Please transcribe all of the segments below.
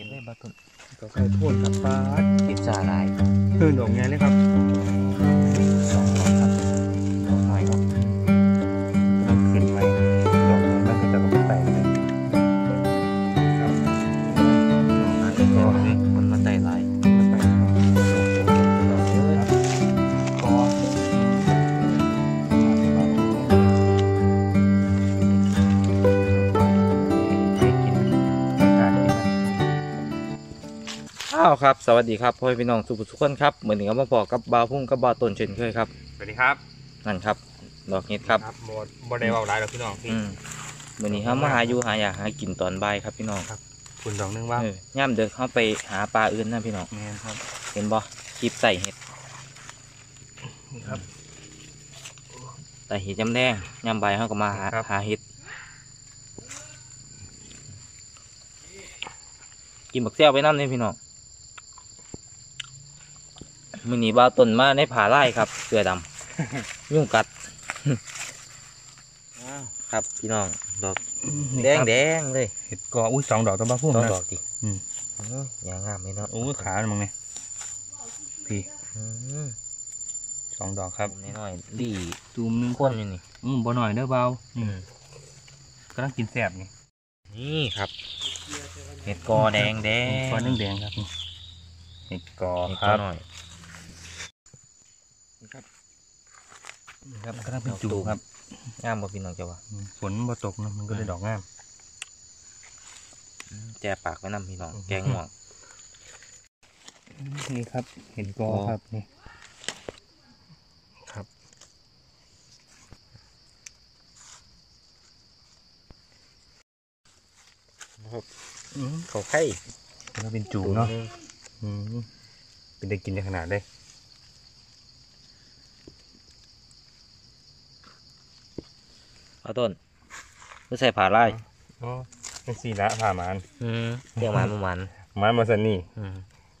ก็บเลยบาตุนก็ใส่โทษกับปลาเก็บสาหร่ายเพิ่นดอกไงเลยครับ ครับสวัสดีครับพ่อแม่พี่น้องทุกทุกคนครับเหมือนกับมาพอกับบาวพุ่งกับบาวต้นเช่นเคยครับสวัสดีครับนั่นครับดอกเห็ดครับโมดโมได้เบาหลายหรอกพี่น้องพี่อืมมื่อนี้เขามาหาอยู่หาอยากหากินตอนบ่ายครับพี่น้องคุณดอกนึงว่าเออย่ามเด็กเขาไปหาปลาอื่นนะพี่น้องแมนครับ เห็นบ่คลิปใส่เห็ดนี่ครับใส่เห็ดยำแดงยำใบเขาก็มาหาครับ หาเห็ดกินบักเซี่ยวไปน้ำนี่พี่น้อง มื่อนี้บ่าวต้นมาในผาไร่ครับเสือดำยุ่งกัดอ้าวครับพี่น้องดอกนี่แดงครับแดงเลยเห็ดกออุ้ยสองดอกต้องมาพุ่มต้องนะดอกดิอืมเอออย่างงามเลยเนาะโอ้ยขามึงเนี่ยพี่อืมสองดอกครับน้อยๆดีตูมหนึงข้นอยู่นี่อืมบ่หน่อยเด้อเบาอืมกำลังกินแซ่บนี่นี่ครับ เห็ดกอแดงแดงก้อนแดงๆครับนี่เห็ดกอเห็ดคกอรับหน่อย นี่ครับ กำลังเป็นจูครับงามบ่พี่น้องเจ้าวะอืมฝนบ่ตกนะมันก็เลยดอกงามอืมแจปากไว้นำพี่น้องอืมแกงหม่วงนี่ครับ เห็ดกอโอ้ครับนี่ครับอืมเขาไข่แล้วเป็นจูเนาะอืมเป็นได้กินในขนาดได้ เอาต้นไม่ใส่ผ่าไร่อ๋อเป็นสีละผ่ามานอืมเรียกมันประมาณมานมาสันนี่อืม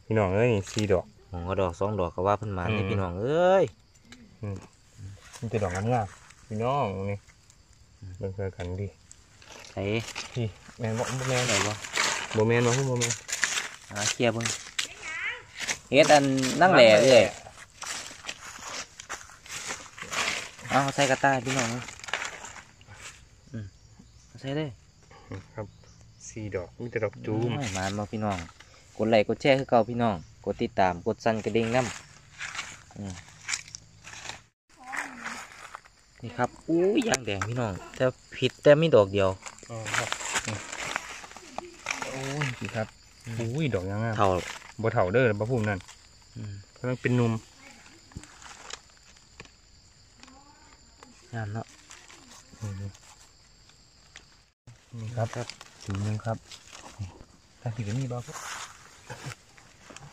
พี่น้องเอ้ยนี่สีดอกหงก็ดอกสองดอกก็ว่าเพิ่นมาอืมนี่พี่น้องเอ้ยมันจะดอกงามๆพี่น้องนี่เบิ่งเจอกันดิใส่พี่แมนบ่บ่แมนไหนบ่บ่แมนบ่ฮู้บ่แมนหาเคลียร์เบิ่งเฮ็ดอันนั่งแหล่เอ้ยเอาใส่กระต่ายพี่น้องเอ้ยอืมเอา ใส่เลยครับสีดอกมีแต่ดอกจูมโอ้ยมามาพี่น้อง กดไลค์กดแชร์คือเก่าพี่น้อง กดติดตามกดสั่นกระดิ่งน้ำอืมนี่ครับอู้ยยางแดงพี่น้อง แต่ผิดแต่มีดอกเดียวอ๋อครับนี่โอ้ยพี่ครับอุ้ยดอกยังงามเท่าบ่เฒ่าเด้อบ่พุ่มนั่นอืมกำลังเป็นหนุ่มงามเนาะ ครับครับจุ่มหนึงครับถ้าสิก็มีบ่ครับ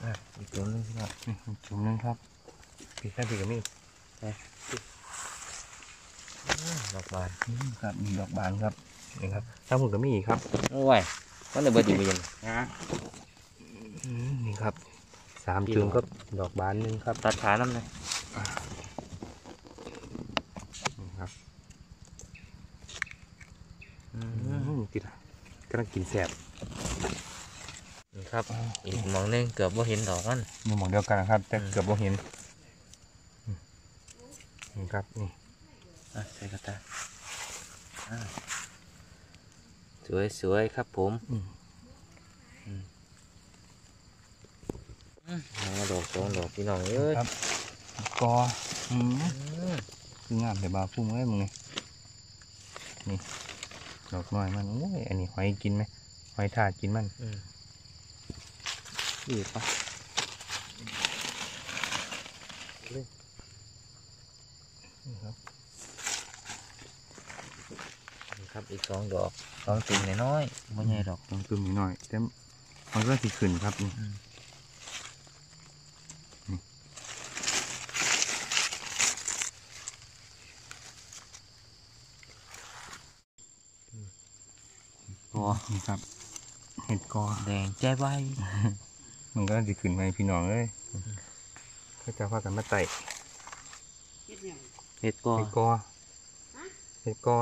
อะอีกตัวหนึงพี่น้องนี่จุ่มหนึงครับพี่ถ้าสิก็มีอืมดอกบานอืมครับมีดอกบานครับนี่ครับถ้าผมก็มีอีกครับโอ้ยมันจะเบิดอยู่เย็นอืมนี่ครับสามจุ่มก็ดอกบานหนึงครับตัดขาน้ำเลย นี่ครับ อื อื ม มติด กำลังกินแสบนี่ครับ อีกหมองหนึงเกือบว่าเห็นดอกมันมีหมองเดียวกันนะครับ แต่อืมเกือบบ่เห็นอืมนี่ครับนี่อะใส่กระต่ายอะสวยสวยครับผมอืมมาดอกสองดอกพี่น้องเอ้ยครับกออืมอืมคืองามแต่บาพุ่งเอ้ยมึงนี่นี่ ดอกน้อยมันโอ้ยอันนี้หอยกินไหมหอยทากกินมันอืมดีปะนี่ครับนี่ครับอีกสองดอกสองติ่งน้อยๆไม่ใหญ่ดอกต้องตุ้มนิดหน่อยแต่มันก็สิขึ้นครับนี่ อืมกอนี่ครับ เห็ดกอแดงใจใบมันก็สิขึ้นมาให้พี่น้องเอ้ยก็จะพากันมาไต่เห็ดกอเห็ดกอเห็ดกอ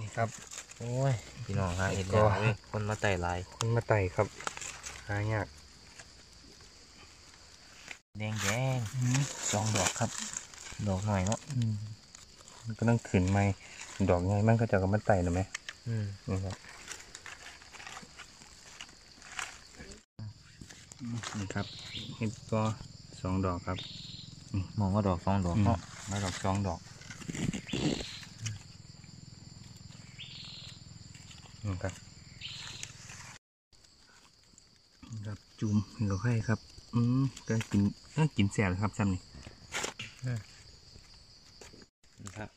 นี่ครับโโอ้ย พี่น้องหาเห็ดก็ยากเว้ยคนมาไต่หลาย คนมาไต่ครับหายากแดงแดงสองดอกครับ ดอกหน่อยเนาะอืมมันก็ต้องขืนไม้ดอกไงมันก็จะก็มาไต่หรือไหมอืม นี่ครับนี่ครับเห็ดก็สองดอกครับมองว่าดอกสองดอกอืมเนาะมาดอกสองดอกนี่ครับนี่ครับจุ่มเห็นดอกไข่ครับ อืมก็กินก็กินแสบเลยครับซ้ำนี่ นะครับ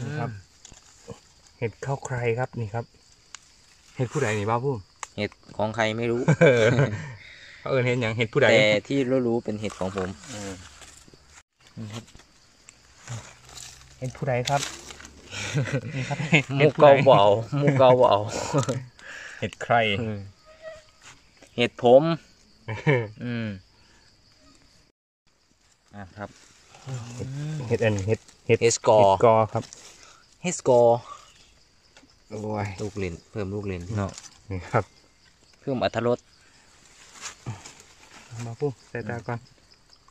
นี่ครับ เห็ดข้าวใครครับนี่ครับ เห็ดผู้ใดนี่บ้าพุ่มเห็ดของใครไม่รู้เขาเอินเห็ดอย่างเห็ดผู้ใดแต่ที่รู้ๆเป็นเห็ดของผมเออนะครับเห็ดผู้ใดครับนี่ครับหมูเกาเบาหมูเกาเบาเห็ดใครเห็ดผม อืมอะครับ เห็ดอันเห็ดเห็ดเฮสกอเห็ร์ดกอครับเฮสกอร์ โอ้ยลูกเลนเพิ่มลูกเลนพี่น้องนี่ครับเพิ่มอัตรสมาพุ่มใส่ตาก่อน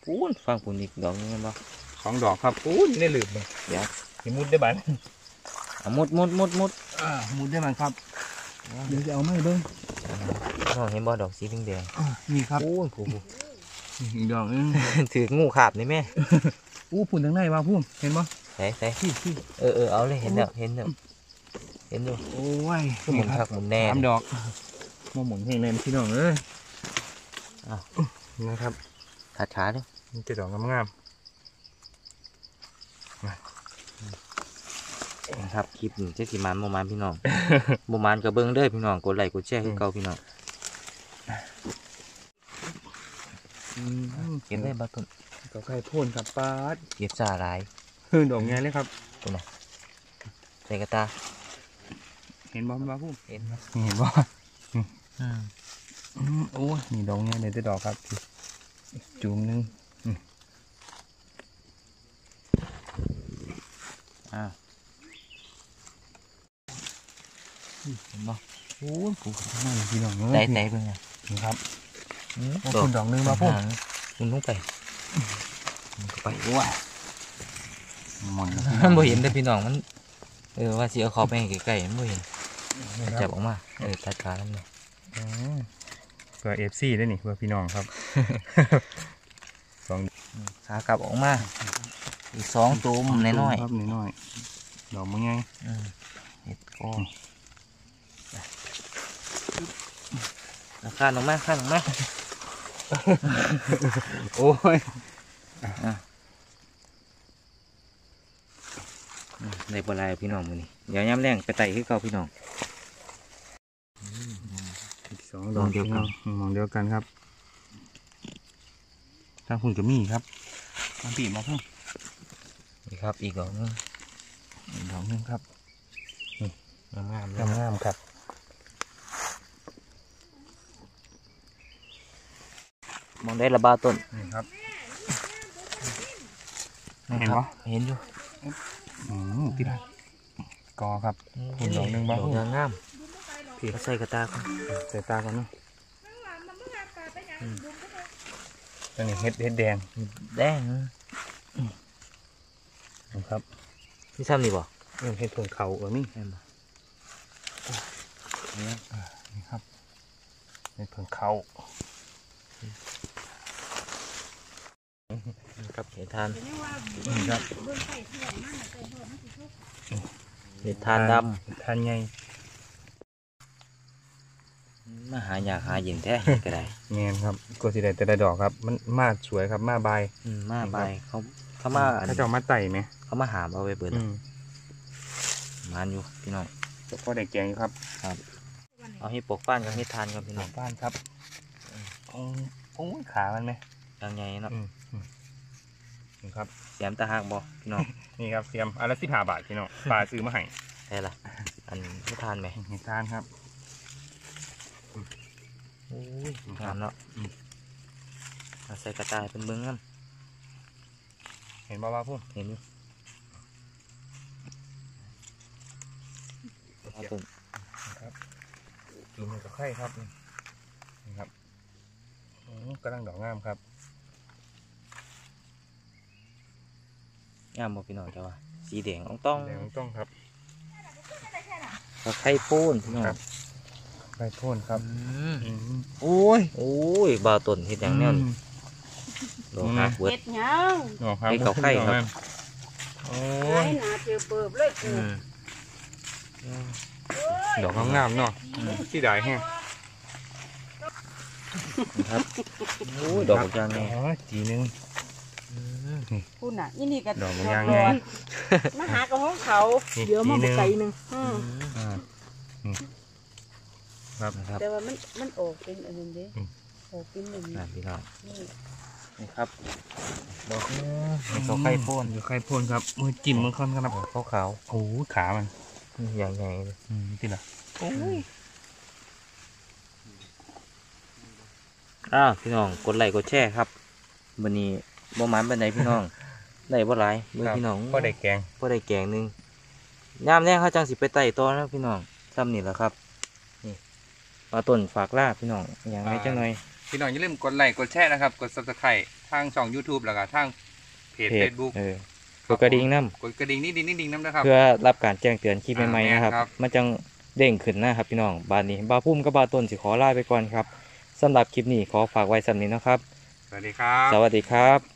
ปูนฟังปูนอีกดอกนึงมั้งสองดอกครับอู้ยได้หลืบเลยเดี๋ยวนี่มุดได้บ้านเอามุดมุดมุดมุดอ่ามุดได้มันครับเดี๋ยวจะเอาไม่เบิ้งน้องเห็นบ่ดอกสีแดงอ่านี่ครับๆปูนปูนอีกดอกนึงถืองูขาบนี่แม่อู้ปุ่นทางในมาพุ่มเห็นปะใส่ใส่พี่พี่เออเออเอาเลยเห็นแล้วเห็นแล้วเห็นอยู่โอ้ยก็หมุนคักหมุนแน่สามดอกมาหมุนให้แน่นพี่น้องเอ้ยอ้าวนะครับขาดขาด้วยมันจะดอกงามนะครับคลิปนี้เจ๊สิมานโมมานพี่น้องโมมานกับเบิ้งเด้อพี่น้องกดไลค์กดแชร์ให้เก่าพี่น้องๆอืมเก็บได้บัต้นดอกไข่พ่นครับป้าดเก็บสาหลายเฮ้ยดอกไงเลยครับตัวน่ะใส่กระตา เห็นบ่มาพุ่มเห็นไหมนี่เห็นบ่อืมอืมโอ้ยนี่ดอกไงเลยได้ดอกครับจุ่มหนึงอ่าเห็นบ่โอ้ยปูนั่นพี่น้องเอ้ยไต่ไต่เบิ่งอะนี่ครับอืมโอ้คุณดอกหนึงมาพุ่มคุณลงไปมันก็ไปว้าหมดแล้วมันบ่เห็นเด้อพี่น้องมันเออว่าสิเอาเขาไปให้ใกล้ๆมันบ่เห็นค จัรับบออกมาเออตัดขาแล้วเนี่ยอืมเพื่อเอฟซีได้นี่เพื่อพี่น้องครับสองขากลับออกมา อีกสองตัวมุมน้อยครับน้อยๆดอกมันไงๆอืมเห็ดก็ข้านออกมาข้านออกมาโอ้ยอืมในปลายพี่น้องมือนี่เดี๋ยวย้ำแรงไปไต่ขึ้นเก่าพี่น้อง อีกสองดอก มองเดียวกันมองเดียวกันครับทางคุณกับมี่ครับทางปีมาเพิ่มนี่ครับ อีกดอกหนึงอีกดอกหนึงครับงามงามๆเลยงามๆครับมองได้ระบาต้นนี่ครับะเห็นครับปะเห็นอยู่อืมติดกอครับคุณดอกหนึ่งบ่ดอกยางงาม พี่ใส่กระตาก่อนใส่ตาก่อนเนาะอันนี้เห็ดเห็ดแดงแดงนะครับพี่ซ้ำนี่บ่เออเห็ดเพิ่งเขาเออมี่แม่นบ่เนี่ยนี่ครับเห็ดเพิ่งเขาครับเห็ดทานนี่ครับเห็ดทานดเห็ดทานไงำมาหา อยากหาเย็นแท้เห็ดก็ได้เงี้ยครับก็สิได้แต่ละดอกครับ มันมาสวยครับมาใบายอืมมาไปเขาเขามาอันถ้าเจ้ามาไต่ไหมเขามาหามเอาไปเบิดอืมมานอยู่พี่น้องก็ได้แกงอยู่ครับเอาให้ปกป้านกับให้ทานกับพี่น้องบ้านครับอืมโอ้ยขามันไหมยางใหญ่เนาะอืมอืมนี่ครับแสมตาหักบ่พี่น้องนี่ครับเตรียมอันละสิบห้าบาทพี่น้องปลาซื้อมาให้ ใช่ละอันให้ทานไหม เห็ดทานครับโอ้ย งามเนาะอืมเอาใส่กระต่ายเป็นเบิ้งงามเห็นบ่าวว่าพุ่มเห็นอยู่ปลาต้นครับกินกับไข่ครับนี่นี่ครับอืมกำลังดอกงามครับงามบ่พี่น้องจ้าว่าสีแดงอ่องต้องแดงต้องครับปลาไข่ปูนพี่น้อง ครับไข่พ่นครับอืมอืมโอ้ยโอ้ยบาวต้นเฮ็ดหยังแนวนี้ดอกฮักเบิดเฮ็ดหยังดอกครับให้เขาไข่ครับโอ้ไอ้ยหนาเจอเปิบเลยกูอืมดอกงามๆเนาะที่ได้แฮะนะครับโอ้ยดอกบักยางไงอ๋อจีหนึงคุณน่ะอีนี่ก็ดอกบักยางไงร้อนมาหากับของเขานี่เดี๋ยวมาทีหนึ่บุงไก่หนึ่งอืมอ่านี่ ครับนะครับแต่ว่ามันมันออกเป็นอันนั้นเด้อืมออกเป็นอันนี้นั่นพี่น้องนี่นี่ครับดอกนี้นี่เขาไข่ปูนเดี๋ยวไข่พ่นครับมือจิ้มมือค่อนครับขาวขาวโอ้โหขามันๆอย่างใหญ่เลยอืมที่ละโอ้ยอ้าวพี่น้องกดไลค์กดแชร์ครับวันนี้บ่หมานเป็นไหนพี่น้องได้บ่หลายเมื่อพี่น้องก็ได้แกงพอได้แกงหนึงยามแรงเขาจังสิไปไต่ต่อนะพี่น้องซ้ำนี่แหละครับนี่ ปลาต้นฝากล่าพี่น้องอย่างไรจังหน่อยพี่น้องอย่าลืมกดไลค์กดแชร์นะครับ กด subscribe ทางช่อง YouTube แล้วก็ทางเพจ Facebook เออกดกระดิ่งน้กดกระดิ่งนิดๆนิดๆน้ำนะครับำเพื่อรับการแจ้งเตือนคลิปใหม่ๆอ่านะครับครับ มันจังเด้งขึ้นนะครับ พี่น้องบานนี้บาพุ่มกับบาต้นสิขอลาไปก่อนครับสำหรับคลิปนี้ขอฝากไว้สำนี้นะครับ สวัสดีครับ สวัสดีครับ